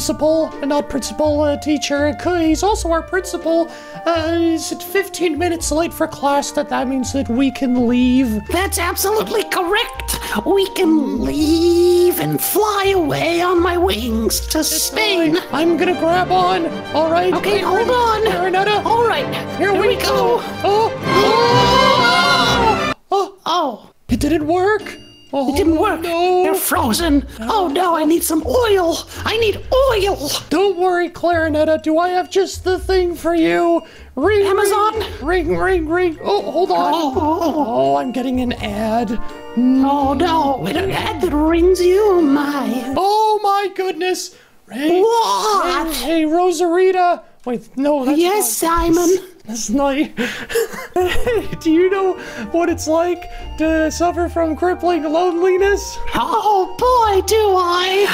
principal, not principal, a teacher, he's also our principal, uh, is it 15 minutes late for class, that that means that we can leave? That's absolutely correct. We can leave and fly away on my wings to Spain. I'm gonna grab on, alright? Okay, hold on. Marinetta, All right, here, we, go. Oh, oh, oh, Oh, it didn't work. Oh, it didn't work. No. They're frozen. Oh no, I need some oil. I need oil. Don't worry, Clarinetta. Do I have just the thing for you? Ring, Amazon? Ring, ring, ring. Oh, hold on. Oh, Oh, I'm getting an ad. oh no, it had that rings you, my. Oh my goodness. Hey, What? Hey, hey, Rosarita. Wait, no, that's Yes, not, Simon. That's not. Do you know what it's like to suffer from crippling loneliness? Oh boy, do I.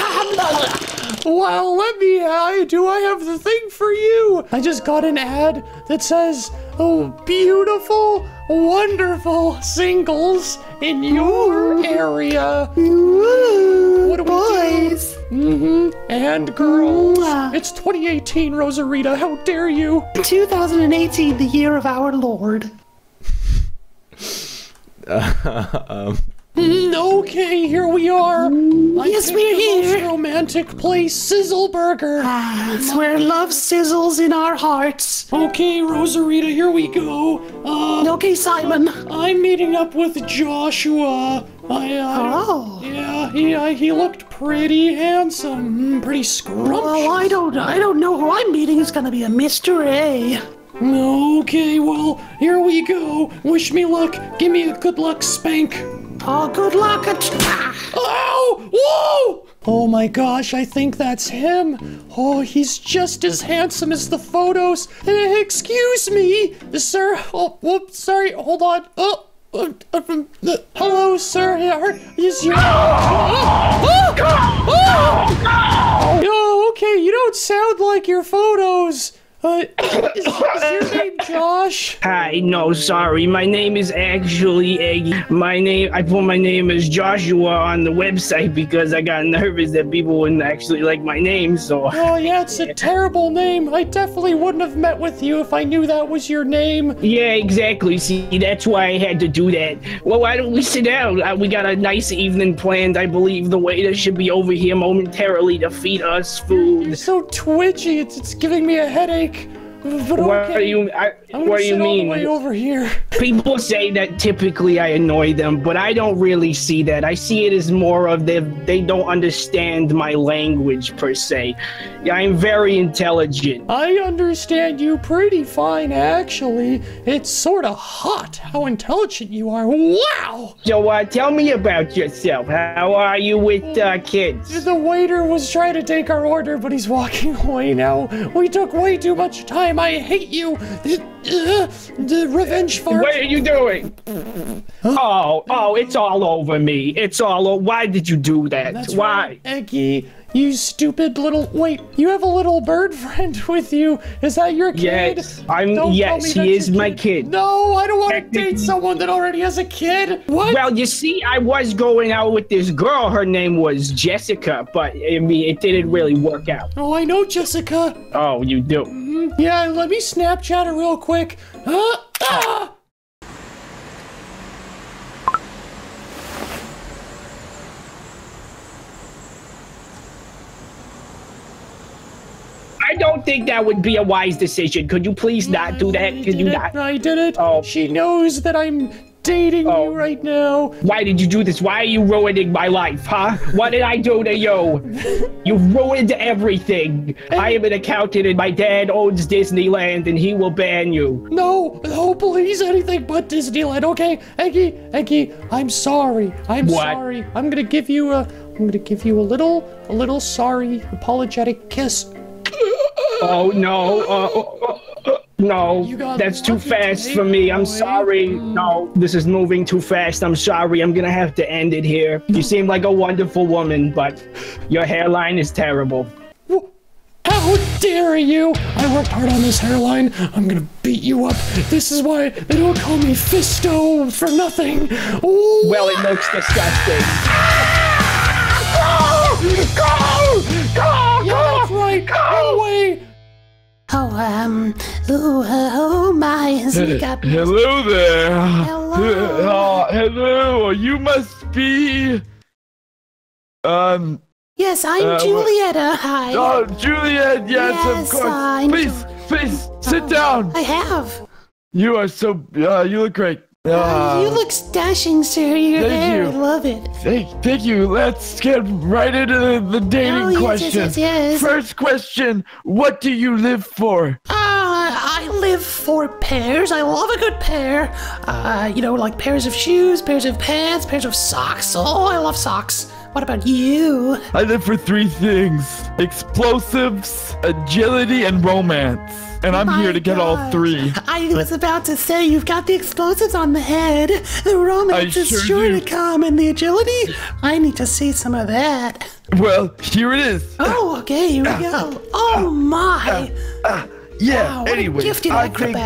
Well, let me. I do. I have the thing for you. I just got an ad that says, "Oh, beautiful, wonderful singles in your area." What do we Boys. do? Mm-hmm. And girls. Mwah. It's 2018, Rosarita. How dare you? 2018, the year of our Lord. Mm, okay, here we are. I Yes, we're the most romantic place, Sizzle Burger. Ah, it's where love sizzles in our hearts. Okay, Rosarita, here we go. Uh, Okay, Simon. I'm meeting up with Joshua. I, uh, Oh. yeah, he, uh, he looked pretty handsome, mm, pretty scrumptious. Well, I don't, I don't know who I'm meeting. It's gonna be a Mr. A. Okay, well, here we go. Wish me luck. Give me a good luck spank. Oh, good luck. Oh! Whoa! Oh my gosh, I think that's him. Oh, he's just as handsome as the photos. Eh, excuse me, sir. Oh, whoops, sorry, hold on. Oh, uh, uh, uh, hello, sir. Are- Is your. Oh, oh, oh! Oh, okay, you don't sound like your photos. Uh, is, is your name Josh? Hi, no, sorry. My name is actually Eggy. My name, I put my name as Joshua on the website because I got nervous that people wouldn't actually like my name, so. Oh, yeah, it's a terrible name. I definitely wouldn't have met with you if I knew that was your name. Yeah, exactly. See, that's why I had to do that. Well, why don't we sit down? Uh, we got a nice evening planned. I believe the waiter should be over here momentarily to feed us food. You're so twitchy. It's, it's giving me a headache. What do you, I, I'm what do you the way mean? over here. People say that typically I annoy them, but I don't really see that. I see it as more of they they don't understand my language per se. Yeah, I'm very intelligent. I understand you pretty fine, actually. It's sort of hot how intelligent you are. Wow! So uh, tell me about yourself. How are you with uh, kids? The waiter was trying to take our order, but he's walking away now. We took way too much time. I hate you. Uh, the revenge fart. What are you doing? Oh, oh, it's all over me. It's all. O- Why did you do that? That's Why? right, Eggy. You stupid little. Wait, you have a little bird friend with you. Is that your kid? Yes, I'm- Don't yes, he is my kid. No, I don't want to date someone that already has a kid. What? Well, you see, I was going out with this girl. Her name was Jessica, but I mean, it didn't really work out. oh, I know Jessica. Oh, you do. Mm, Yeah, let me Snapchat her real quick. Ah, ah! I don't think that would be a wise decision. Could you please not do that? I Could you did not? I did it. Oh. She knows that I'm dating Oh. you right now. Why did you do this? Why are you ruining my life, huh? What did I do to you? You ruined everything. I am an accountant and my dad owns Disneyland and he will ban you. No, no, please, anything but Disneyland. Okay, Eggy, Eggy, I'm sorry. I'm What? sorry. I'm gonna give you a, I'm gonna give you a little, a little sorry, apologetic kiss. Oh no. Uh, uh, uh, no, that's too fast for me. I'm sorry. No, this is moving too fast. I'm sorry. I'm gonna have to end it here. You seem like a wonderful woman, but your hairline is terrible. How dare you? I worked hard on this hairline. I'm gonna beat you up. This is why they don't call me Fisto for nothing. Oh, Well, it looks disgusting. yeah, um, ooh, uh, oh my, he got Hello there. Hello. Uh, hello. You must be. Um. Yes, I'm Uh, Julietta. Hi. Oh, Juliet. Yes, Yes, of course. I'm please, please sit Oh, down. I have. You are so. Uh, you look great. Uh, you look dashing, sir. Your thank hair, you. I love it. Thank, thank you. Let's get right into the, the dating Oh, yes, yes, yes, yes. First question: What do you live for? Uh, I live for pairs. I love a good pair. Uh, you know, like pairs of shoes, pairs of pants, pairs of socks. Oh, I love socks. What about you? I live for three things: explosives, agility, and romance. And I'm My here to get all oh three. I was about to say you've got the explosives on the head. The romance I is sure sure to come, and the agility. I need to see some of that. Well, here it is. Oh, okay, here we go. Oh my! Ah, ah, ah. Yeah. Wow, anyway, I think.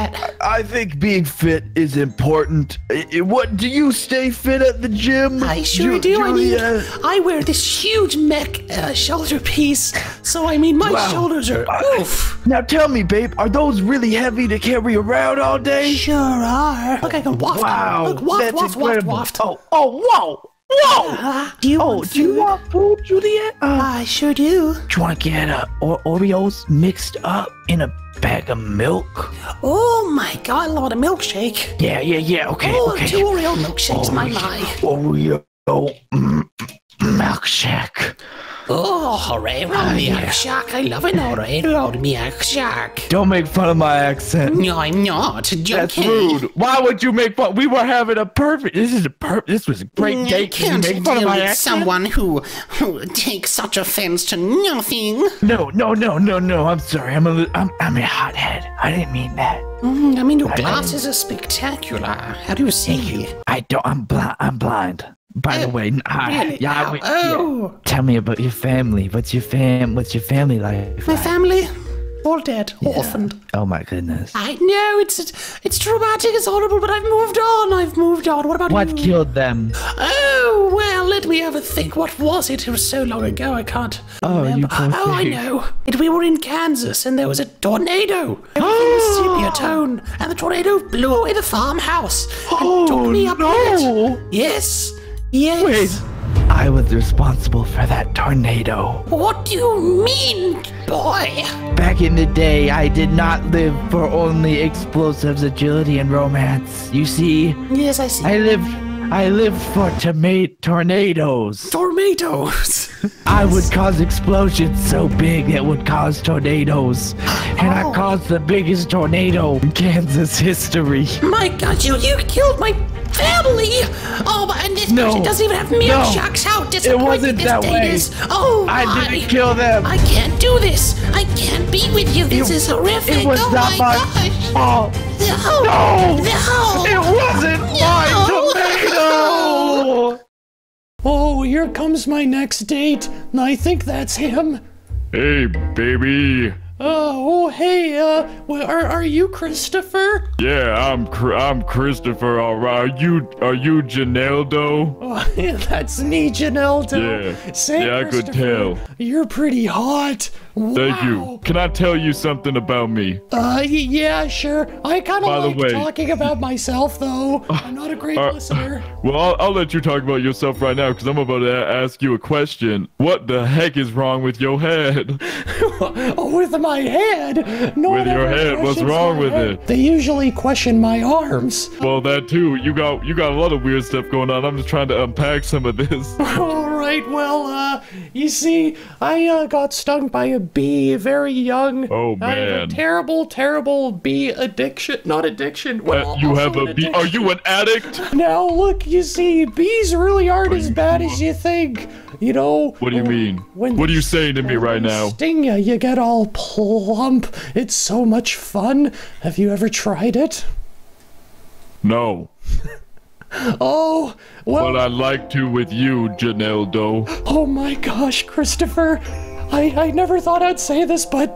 I think being fit is important. I- what do you stay fit at the gym? I sure Ju- do. I mean, I wear this huge mech uh, shoulder piece, so I mean, my Wow. shoulders are oof. Now tell me, babe, are those really heavy to carry around all day? Sure are. Look, I can waft. Wow, Look, waft, that's waft, waft, incredible. waft. Oh, oh, whoa, whoa! Do you Oh, want do you food? want food, Juliet? Uh, I sure do. do you want to get uh, Oreos mixed up in a bag of milk? Oh my god, I love a milkshake. Yeah, yeah, yeah. Okay, Oh, okay. two Oreo milkshakes, my my. Oreo mm, milkshake. Oh, hooray, roll Ah, me yeah. shark. I love an hooray, roll me shark. Don't make fun of my accent. No, I'm not. That's rude. Why would you make fun? We were having a perfect. This is a per. This was a great I date. Can can't you make fun of my accent? someone who, who takes such offense to nothing. No, no, no, no, no. I'm sorry. I'm a. I'm. I'm a hothead. I didn't mean that. Mm, I mean, your glasses are spectacular. How do you see? It? I don't. I'm blind. I'm blind. By the eh, Oh, way, hi. Yeah, we- oh. yeah. Tell me about your family. What's your fam? What's your family life? My like? family, all dead, orphaned. Oh my goodness. I know it's it's traumatic, it's horrible, but I've moved on. I've moved on. What about What you? killed them? Oh well, let me have a think. What was it? It was so long ago. I can't. Oh, you remember. Oh, I know. It, we were in Kansas, and there was a tornado. Everything was sepia tone, and the tornado blew away the farmhouse and took oh, me up Oh, no. Yes, yes. Wait. I was responsible for that tornado. What do you mean, boy? Back in the day, I did not live for only explosives, agility, and romance. You see, Yes, I see. I lived. I lived for tomato tornadoes. Tornadoes. I would cause explosions so big that would cause tornadoes, and I Oh. caused the biggest tornado in Kansas history. My God, you you killed my family! Oh, my- and this No. person doesn't even have milk No. sharks. How disappointing wasn't this that date way. is! Oh I my! didn't kill them. I can't do this. I can't be with you. This It- is horrific. It was oh not my my gosh! fault. No! No! No! It wasn't my tomato. oh, here comes my next date. and I think that's him. Hey, baby. Oh, oh, hey, uh, well, are, are you Christopher? Yeah, I'm I'm Christopher. All right, are you are you Janeldo? Oh, that's me, Janeldo. Yeah. Say, Yeah, I could tell. You're pretty hot. Thank you. Can I tell you something about me? Uh, yeah, sure. I kind of the like way- talking about myself, though. I'm not a great uh, listener. Well, I'll, I'll let you talk about yourself right now because I'm about to ask you a question. What the heck is wrong with your head? oh, with my head. No With your head, what's wrong with head. it? They usually question my arms. Well, that too. You got you got a lot of weird stuff going on. I'm just trying to unpack some of this. All right, well, uh, you see, I uh, got stung by a bee very young. Oh, I have a man. terrible, terrible bee addiction. Not addiction. Well, Uh, you have a bee. Are you an addict? Now, look, you see, bees really aren't as bad as you think. You know. What do you mean? When What are you saying to me right now? Sting ya, you get all plump. It's so much fun. Have you ever tried it? No. Oh, well. But I'd like to with you, Janeldo. Oh my gosh, Christopher. I, I never thought I'd say this, but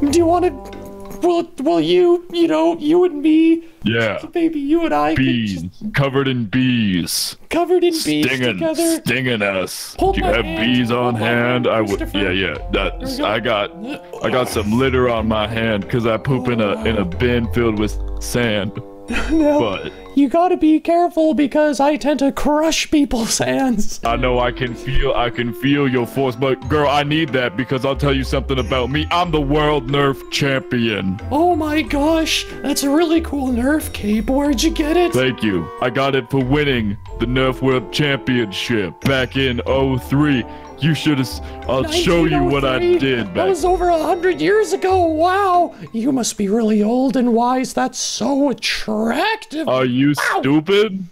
Do you want to? Will Will you? You know, you and me, Yeah. baby, you and I, Bees. Covered in bees. covered in bees Stinging. together. Stinging us. Hold Do you have hand. bees on hand, hand? I would. Yeah, yeah. That's. Go. I got. I got some litter on my hand because I poop in a in a bin filled with sand. No, But you gotta be careful because I tend to crush people's hands. I know I can feel I can feel your force, but girl, I need that because I'll tell you something about me. I'm the world Nerf champion. Oh my gosh, that's a really cool Nerf cape. Where'd you get it? Thank you. I got it for winning the Nerf World Championship back in 03. You should have. I'll show you what I 1903? did That was over a hundred years ago. Wow, you must be really old and wise. That's so attractive. Are you stupid?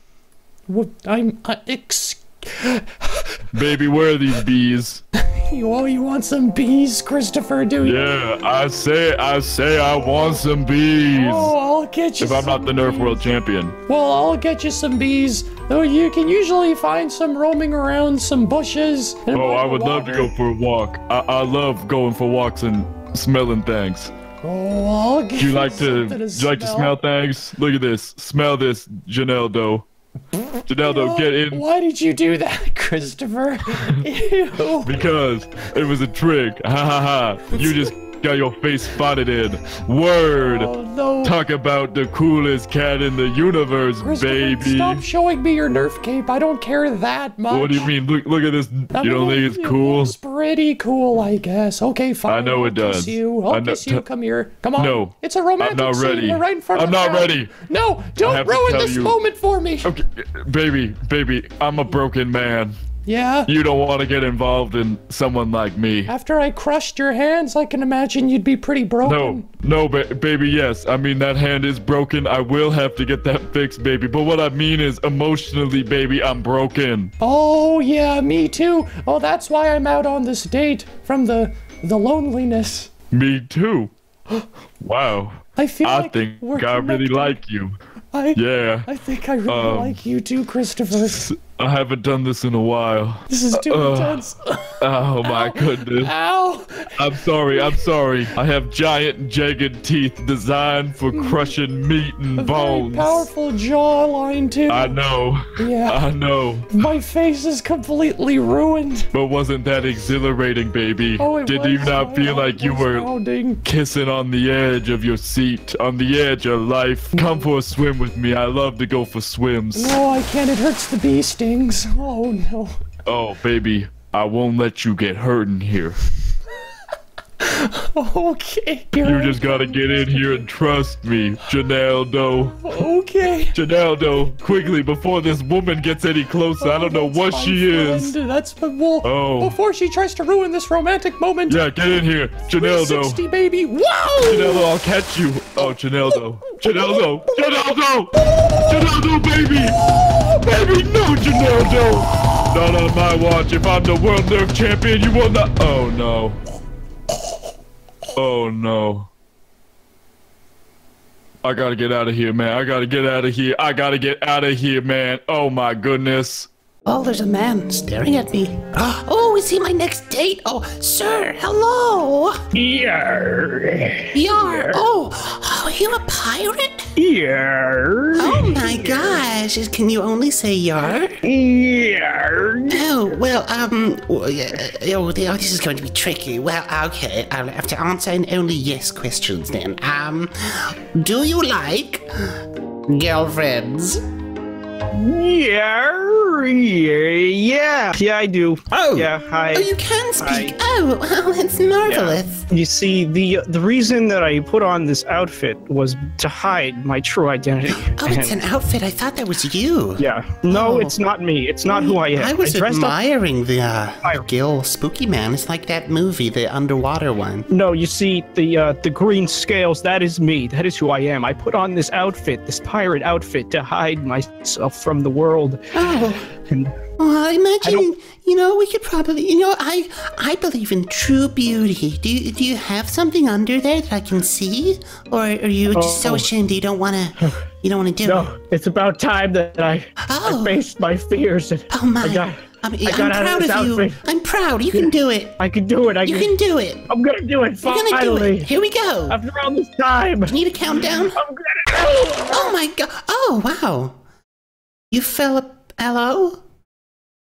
Wh- I'm. Uh, ex- Baby, where are these bees? you, oh, you want some bees, Christopher? Do you? Yeah, I say, I say, I want some bees. Oh, I'll get you. If I'm not the Nerf bees. World Champion. Well, I'll get you some bees. Though you can usually find some roaming around some bushes. Oh, I would love to go for a walk. I, I love going for walks and smelling things. Oh, I'll Do you like to, do you like to smell things? Look at this. Smell this, Janeldo. Janeldo, get in Why did you do that, Christopher? Because it was a trick. Ha ha ha. You just got your face spotted in. Word. Oh no. Talk about the coolest cat in the universe, baby. Stop showing me your Nerf cape. I don't care that much. What do you mean? Look, look at this. I You don't think it's cool? It's pretty cool, I guess. Okay, fine. I know it I'll does. Kiss you. I'll I know- kiss you. Come here. Come on. No. It's a romantic I'm not scene. ready. We're right in front I'm of not ready. No, don't ruin this you- moment for me. Okay, baby, baby, I'm a broken man. Yeah. You don't want to get involved in someone like me. After I crushed your hands, I can imagine you'd be pretty broken. No, no, ba- baby, yes. I mean, that hand is broken. I will have to get that fixed, baby. But what I mean is, emotionally, baby, I'm broken. Oh yeah, me too. Oh, that's why I'm out on this date from the the loneliness. Me too. Wow. I feel I like think we're I really connected. like you. I, Yeah. I think I really Um, like you too, Christopher. I haven't done this in a while. This is too uh, intense. Oh my goodness. Ow! I'm sorry, I'm sorry. I have giant, jagged teeth designed for crushing meat and A very bones. powerful jawline too. I know. Yeah. I know. My face is completely ruined. But wasn't that exhilarating, baby? Oh, it Did was. you not My feel like you were kissing on the edge of your seat, on the edge of life? Come for a swim with me. I love to go for swims. No, I can't. It hurts the bee stings. Oh no. Oh, baby, I won't let you get hurt in here. Okay. You just gotta get in here and trust me, Janeldo. Okay. Janeldo, quickly, before this woman gets any closer, I don't know what she is. friend. That's well. Oh. Before she tries to ruin this romantic moment. Yeah, get in here, Janeldo. 360 baby. Wow. Janeldo, I'll catch you. Oh, Janeldo. Janeldo. Janeldo. Janeldo, baby. Baby, no, Janeldo. Not on my watch. If I'm the world nerf champion, you will not. Oh, no. Oh, no. I gotta get out of here, man. I gotta get out of here. I gotta get out of here, man. Oh, my goodness. Oh, there's a man staring at me. Oh, is he my next date? Oh, sir, hello. Yeah. Yar. Oh, oh, are you a pirate? Yeah. Oh my gosh, can you only say yar? Yeah. Oh, well, um, well, yeah, oh, this is going to be tricky. Well, okay, I'll have to answer in only yes questions then. Um, do you like girlfriends? Yeah. Yeah. Yeah, I do. Oh. Yeah, hi. Oh, you can speak. I- Oh, well, that's marvelous. You see, the the reason that I put on this outfit was to hide my true identity. Oh, it's an outfit. I thought that was you. Yeah. No, Oh. it's not me. It's not who I am. I was dressed up. admiring the uh, I- Gil Spooky Man. It's like that movie, the underwater one. No, you see, the uh, the green scales. That is me. That is who I am. I put on this outfit, this pirate outfit, to hide myself from the world. Oh. And Well, I imagine don't- you know we could probably you know I I believe in true beauty. Do you, do you have something under there that I can see, or are you just so Oh. ashamed you don't want to you don't want to do it? no, it's about time that I, Oh. I faced my fears. And Oh my! I got I'm, I I'm proud of of, you. outfit. I'm proud. You can do it. I can do it. I You can. can do it. I'm gonna do it. You're gonna do Finally. it. Here we go. After all this time. Need a countdown? I'm gonna do it. Oh my god. Oh wow. You fell. a- Hello.